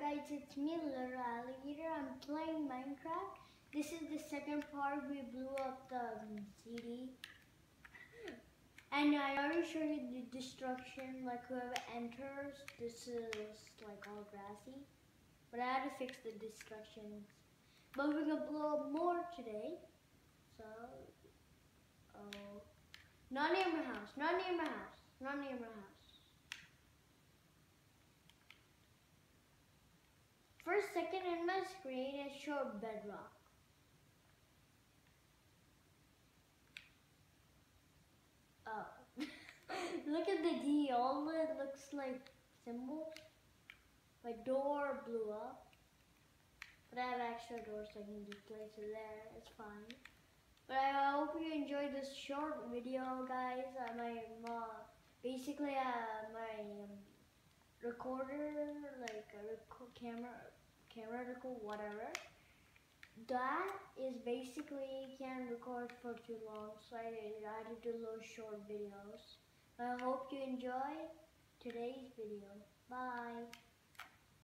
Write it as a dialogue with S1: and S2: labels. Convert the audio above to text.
S1: Guys, it's me, Little Alligator. I'm playing Minecraft. This is the second part we blew up the um, CD. And I already showed you the destruction, like whoever enters, this is like all grassy. But I had to fix the destruction. But we're gonna blow up more today. So, oh, not near my house, not near my house, not near my house. Second in my screen it showed bedrock. Oh. Look at the D, all it looks like symbols. My door blew up. But I have extra doors so I can just place it there. It's fine. But I hope you enjoyed this short video, guys. Uh, my uh, basically uh, my um, recorder, like a rec- camera, record, whatever. That is basically can record for too long, so I decided to do those short videos. I hope you enjoy today's video. Bye.